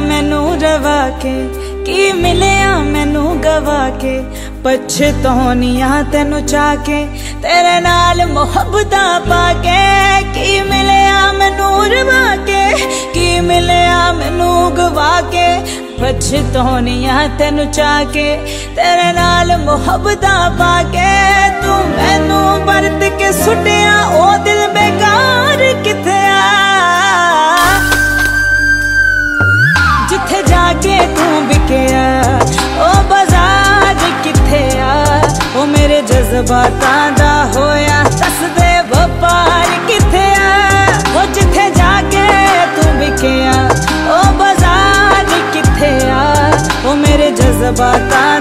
ਮੈਨੂੰ ਰਵਾ ਕੇ? ਕੀ ਮਿਲਿਆ ਮੈਨੂੰ ਗਵਾ ਕੇ? ਪਛਤੋਨੀਆਂ ਤੈਨੂੰ ਚਾ ਕੇ। ਤੇਰੇ ਨਾਲ ਮੁਹੱਬਤਾਂ ਪਾ ਕੇ। ਕੀ ਮਿਲਿਆ ਮੈਨੂੰ ਰਵਾ ਕੇ? ਕੀ ਮਿਲਿਆ ਮੈਨੂੰ ਗਵਾ ਕੇ? ਪਛਤੋਨੀਆਂ ਤੈਨੂੰ ਚਾ ਕੇ। ਤੇਰੇ ਨਾਲ ਮੁਹੱਬਤਾਂ ਪਾ ਕੇ। ਤੂੰ ਮੈਨੂੰ ਪਰਤ ਕੇ ਸੁੱਟਿਆ, ਉਹ ਦਿਲ ਵਿੱਚ ਮੇਰੇ ਜਜ਼ਬਾਤਾਂ ਦਾ ਹੋਇਆ ਦੱਸਦੇ ਵਪਾਰ ਕਿੱਥੇ ਆ ਉਹ ਜਿੱਥੇ ਜਾ ਕੇ ਤੂੰ ਵਿਕਿਆ ਉਹ ਬਾਜ਼ਾਰ ਕਿੱਥੇ ਆ ਉਹ ਮੇਰੇ ਜਜ਼ਬਾਤਾਂ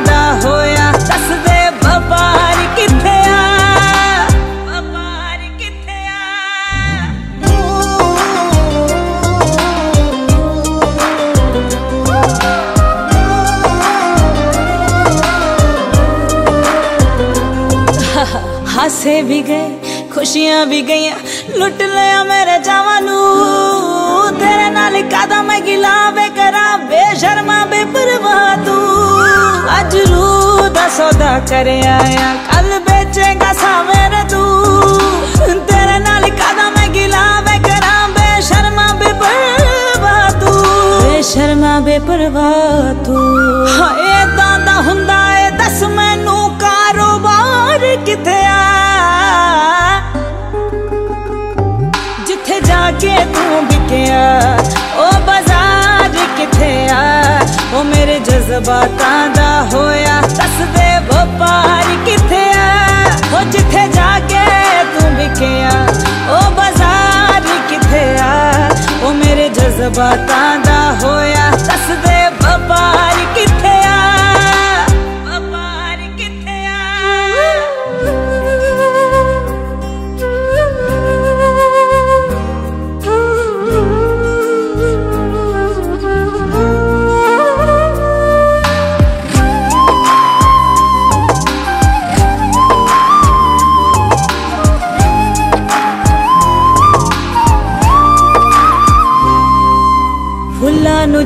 ਹਾਸੇ ਵੀ ਗਏ, ਖੁਸ਼ੀਆਂ ਵੀ ਗਈਆਂ। ਲੁੱਟ ਲਿਆ ਮੇਰੇ ਜਾਵਾਂ ਨੂੰ। ਤੇਰੇ ਨਾਲ ਕਾਦਾ ਮੈਂ ਗਿਲਾਵੇ ਕਰਾਂ, ਬੇਸ਼ਰਮਾ, ਬੇਪਰਵਾਹ ਤੂੰ। ਅੱਜ ਰੂਹ ਦਾ ਸੌਦਾ ਕਰ ਆਇਆ ਕੱਲ ਕੇ ਤੂੰ ਵਿਕਿਆ। ਉਹ ਬਾਜ਼ਾਰ ਕਿੱਥੇ ਆ? ਉਹ ਮੇਰੇ ਜਜ਼ਬਾਤਾਂ ਦਾ ਹੋਇਆ। ਦੱਸਦੇ ਵਪਾਰ ਕਿੱਥੇ ਆ? ਉਹ ਜਿੱਥੇ ਜਾ ਕੇ ਤੂੰ ਵਿਕਿਆ। ਉਹ ਬਾਜ਼ਾਰ ਕਿੱਥੇ ਆ? ਉਹ ਮੇਰੇ ਜਜ਼ਬਾਤਾਂ ਦਾ ਹੋਇਆ।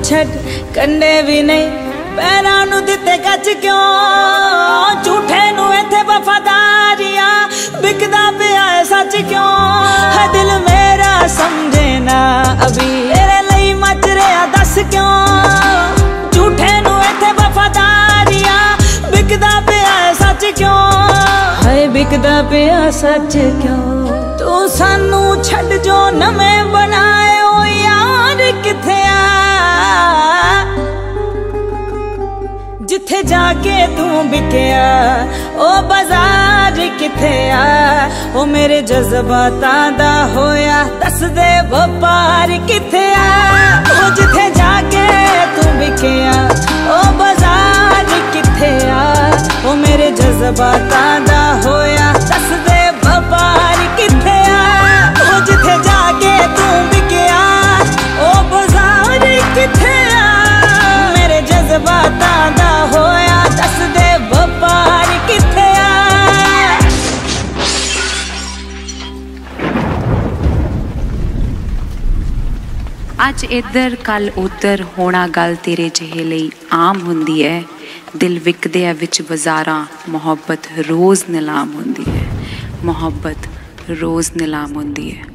ਛੱਡ ਕੰਡੇ ਵੀ ਨਹੀਂ। ਪੈਰਾਂ ਨੂੰ ਦਿੱਤੇ ਕੱਚ ਕਿਉਂ? ਝੂਠੇ ਨੂੰ ਇੱਥੇ ਵਫਾਦਾਰੀਆਂ, ਵਿਕਦਾ ਪਿਆ ਸੱਚ ਕਿਉਂ? ਹੈ ਦਿਲ ਮੇਰਾ ਸਮਝੇ ਨਾ ਅਭੀ। ਤੇਰੇ ਲਈ ਮਚ ਰਿਹਾ ਦੱਸ ਕਿਉਂ? ਝੂਠੇ ਨੂੰ ਇੱਥੇ ਵਫਾਦਾਰੀਆਂ, ਵਿਕਦਾ ਪਿਆ ਸੱਚ ਕਿਉਂ? ਹੈ ਵਿਕਦਾ ਪਿਆ ਸੱਚ ਕਿਉਂ? ਤੂੰ ਸਾਨੂੰ ਛੱਡ ਜੋ ਨਵੇਂ ਬਣਾਏ ਕੇ ਤੂੰ ਵਿਕਿਆ? ਉਹ ਬਾਜ਼ਾਰ ਕਿੱਥੇ ਆ? ਉਹ ਮੇਰੇ ਜਜ਼ਬਾਤਾਂ ਦਾ ਹੋਇਆ ਦੱਸਦੇ ਵਪਾਰ ਕਿੱਥੇ ਆ? ਉਹ ਅੱਜ ਇੱਧਰ ਕੱਲ ਉੱਧਰ ਹੋਣਾ ਗੱਲ ਤੇਰੇ ਜਿਹੇ ਲਈ ਆਮ ਹੁੰਦੀ ਹੈ ਦਿਲ ਵਿਕਦੇ ਆ ਵਿੱਚ ਬਾਜ਼ਾਰਾਂ ਮੁਹੱਬਤ ਰੋਜ਼ ਨਿਲਾਮ ਹੁੰਦੀ ਹੈ ਮੁਹੱਬਤ ਰੋਜ਼ ਨਿਲਾਮ ਹੁੰਦੀ ਹੈ